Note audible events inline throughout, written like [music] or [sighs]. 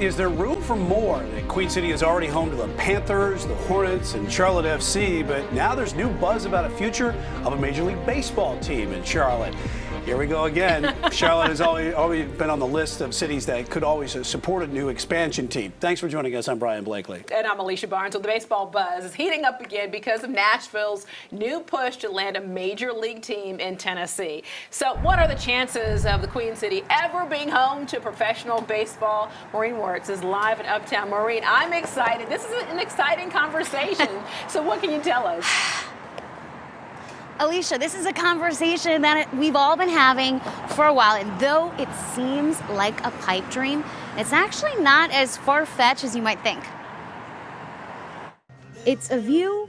Is there room for more? The Queen City is already home to the Panthers, the Hornets, and Charlotte FC, but now there's new buzz about a future of a Major League Baseball team in Charlotte. Here we go again. [laughs] Charlotte has always, always been on the list of cities that could always support a new expansion team. Thanks for joining us. I'm Brian Blakely. And I'm Alicia Barnes. Well, the baseball buzz is heating up again because of Nashville's new push to land a major league team in Tennessee. So, what are the chances of the Queen City ever being home to professional baseball? Maureen Wertz is live in Uptown. Maureen, I'm excited. This is an exciting conversation. [laughs] so, what can you tell us? [sighs] [sighs] [sighs] Alicia, this is a conversation that we've all been having for a while, and though it seems like a pipe dream, it's actually not as far fetched as you might think. It's a view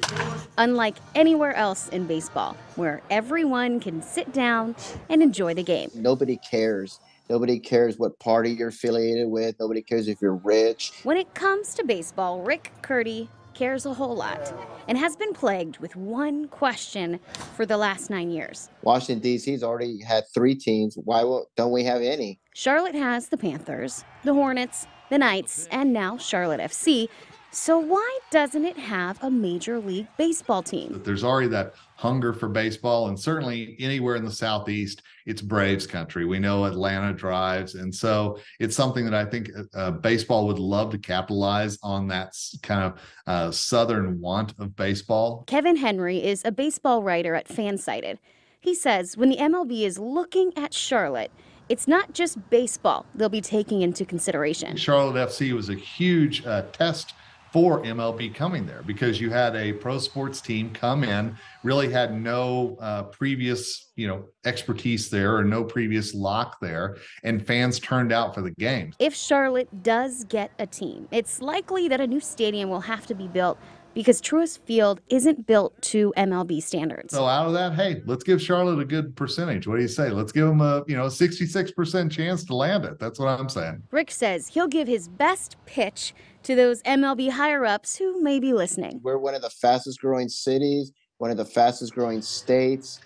unlike anywhere else in baseball, where everyone can sit down and enjoy the game. Nobody cares. Nobody cares what party you're affiliated with. Nobody cares if you're rich. When it comes to baseball, Rick Curti cares a whole lot and has been plagued with one question for the last nine years. Washington, D.C.'s already had three teams. Why don't we have any? Charlotte has the Panthers, the Hornets, the Knights, and now Charlotte FC. So why doesn't it have a major league baseball team? There's already that hunger for baseball, and certainly anywhere in the southeast, it's Braves country. We know Atlanta drives, and so it's something that I think uh, baseball would love to capitalize on that kind of uh, southern want of baseball. Kevin Henry is a baseball writer at Fansided. He says when the MLB is looking at Charlotte, it's not just baseball they'll be taking into consideration. Charlotte FC was a huge uh, test for MLB coming there because you had a pro sports team come in, really had no uh, previous, you know, expertise there or no previous lock there, and fans turned out for the game. If Charlotte does get a team, it's likely that a new stadium will have to be built because Truist Field isn't built to MLB standards. So out of that, hey, let's give Charlotte a good percentage. What do you say? Let's give them a, you know, 66% chance to land it. That's what I'm saying. Rick says he'll give his best pitch to those MLB higher ups who may be listening. We're one of the fastest growing cities, one of the fastest growing states.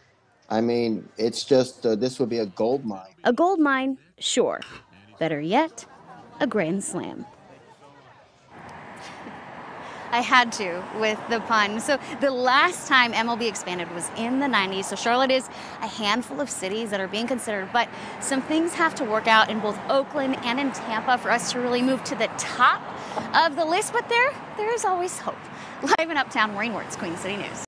I mean, it's just uh, this would be a gold mine. A gold mine, sure. Better yet, a grand slam. I had to with the pun. So the last time MLB expanded was in the 90s. So Charlotte is a handful of cities that are being considered, but some things have to work out in both Oakland and in Tampa for us to really move to the top of the list. But there, there is always hope. Live in Uptown, Wertz, Queen City News.